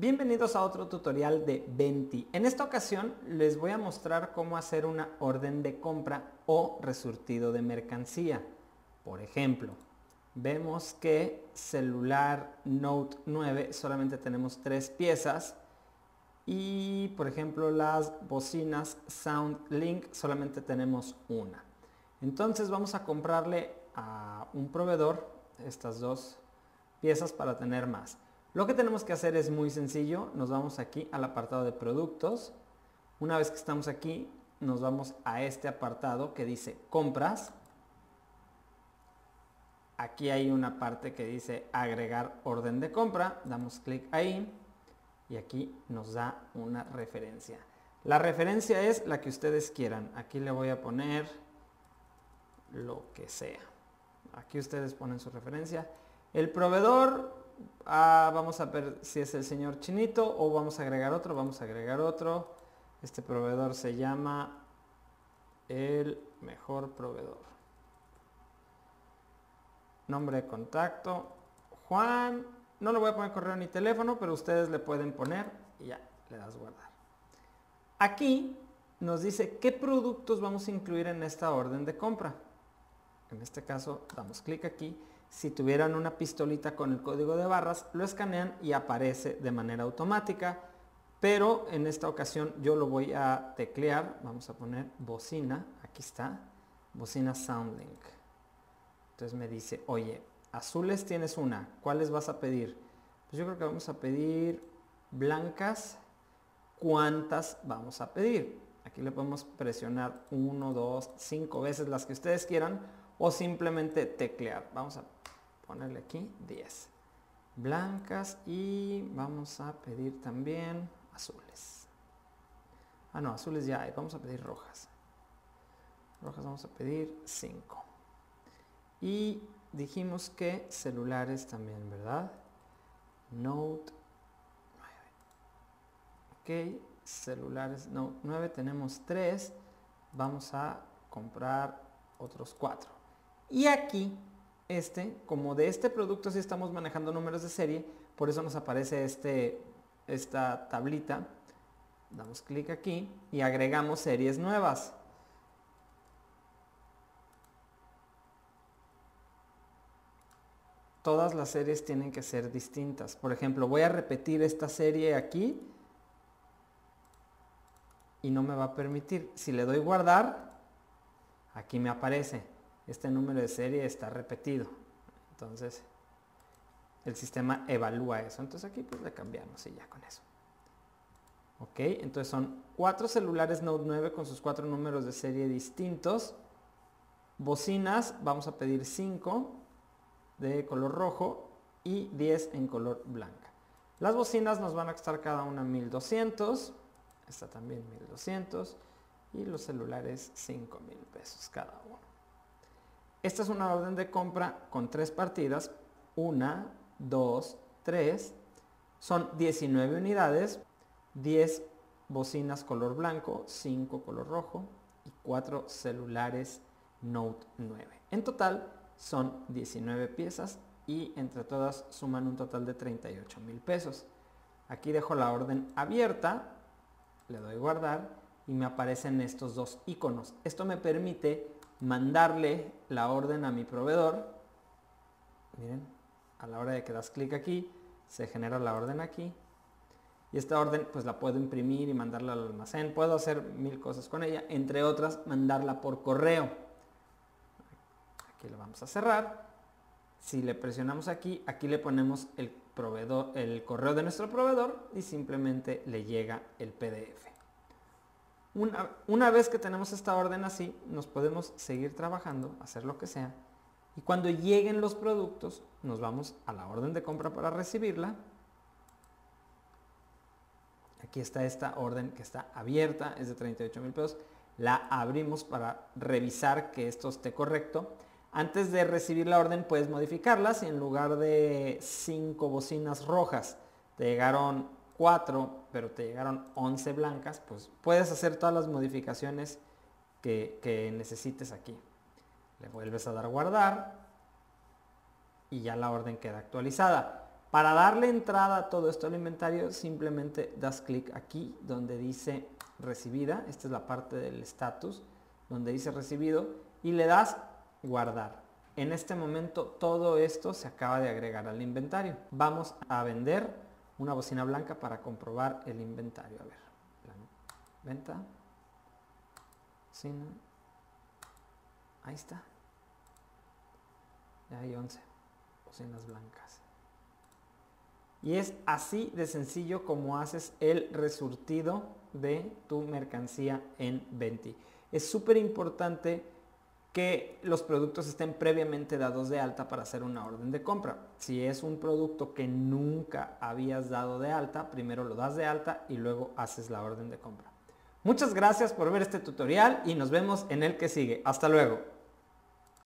Bienvenidos a otro tutorial de Venti. En esta ocasión les voy a mostrar cómo hacer una orden de compra o resurtido de mercancía. Por ejemplo, vemos que celular Note 9 solamente tenemos tres piezas y por ejemplo las bocinas SoundLink solamente tenemos una. Entonces vamos a comprarle a un proveedor estas dos piezas para tener más. Lo que tenemos que hacer es muy sencillo. Nos vamos aquí al apartado de productos. Una vez que estamos aquí, nos vamos a este apartado que dice compras. Aquí hay una parte que dice agregar orden de compra. Damos clic ahí y aquí nos da una referencia. La referencia es la que ustedes quieran. Aquí le voy a poner lo que sea. Aquí ustedes ponen su referencia. El proveedor Ah, vamos a ver si es el señor Chinito o vamos a agregar otro, vamos a agregar otro. Este proveedor se llama el mejor proveedor. Nombre de contacto, Juan. No le voy a poner correo ni teléfono, pero ustedes le pueden poner y ya, le das guardar. Aquí nos dice qué productos vamos a incluir en esta orden de compra. En este caso, damos clic aquí si tuvieran una pistolita con el código de barras, lo escanean y aparece de manera automática. Pero en esta ocasión yo lo voy a teclear. Vamos a poner bocina. Aquí está. Bocina SoundLink. Entonces me dice, oye, azules tienes una. ¿Cuáles vas a pedir? Pues yo creo que vamos a pedir blancas. ¿Cuántas vamos a pedir? Aquí le podemos presionar 1, 2, 5 veces las que ustedes quieran o simplemente teclear. Vamos a ponerle aquí 10 blancas y vamos a pedir también azules. Ah no azules ya hay. Vamos a pedir rojas. Rojas vamos a pedir 5 y dijimos que celulares también verdad note 9 ok celulares note 9 tenemos 3 vamos a comprar otros 4 y aquí este, como de este producto sí estamos manejando números de serie, por eso nos aparece este, esta tablita. Damos clic aquí y agregamos series nuevas. Todas las series tienen que ser distintas. Por ejemplo, voy a repetir esta serie aquí y no me va a permitir. Si le doy guardar, aquí me aparece este número de serie está repetido. Entonces, el sistema evalúa eso. Entonces aquí pues le cambiamos y ya con eso. Ok, entonces son cuatro celulares Note 9 con sus cuatro números de serie distintos. Bocinas, vamos a pedir 5 de color rojo y 10 en color blanca. Las bocinas nos van a costar cada una 1200. Esta también 1200. Y los celulares 5000 pesos cada uno. Esta es una orden de compra con tres partidas. Una, dos, tres. Son 19 unidades, 10 bocinas color blanco, 5 color rojo y 4 celulares Note 9. En total son 19 piezas y entre todas suman un total de 38 mil pesos. Aquí dejo la orden abierta, le doy guardar y me aparecen estos dos iconos. Esto me permite mandarle la orden a mi proveedor. Miren, a la hora de que das clic aquí, se genera la orden aquí. Y esta orden pues la puedo imprimir y mandarla al almacén. Puedo hacer mil cosas con ella, entre otras mandarla por correo. Aquí lo vamos a cerrar. Si le presionamos aquí, aquí le ponemos el proveedor, el correo de nuestro proveedor y simplemente le llega el PDF. Una, vez que tenemos esta orden así, nos podemos seguir trabajando, hacer lo que sea. Y cuando lleguen los productos, nos vamos a la orden de compra para recibirla. Aquí está esta orden que está abierta, es de 38 mil pesos. La abrimos para revisar que esto esté correcto. Antes de recibir la orden puedes modificarla. Si en lugar de 5 bocinas rojas te llegaron 4, pero te llegaron 11 blancas, pues puedes hacer todas las modificaciones que, necesites aquí. Le vuelves a dar guardar y ya la orden queda actualizada. Para darle entrada a todo esto al inventario, simplemente das clic aquí donde dice recibida. Esta es la parte del status, donde dice recibido. Y le das guardar. En este momento todo esto se acaba de agregar al inventario. Vamos a vender una bocina blanca para comprobar el inventario. A ver, venta, bocina, ahí está. Ya hay 11 bocinas blancas. Y es así de sencillo como haces el resurtido de tu mercancía en Venti. Es súper importante que los productos estén previamente dados de alta para hacer una orden de compra. Si es un producto que nunca habías dado de alta, primero lo das de alta y luego haces la orden de compra. Muchas gracias por ver este tutorial y nos vemos en el que sigue. Hasta luego.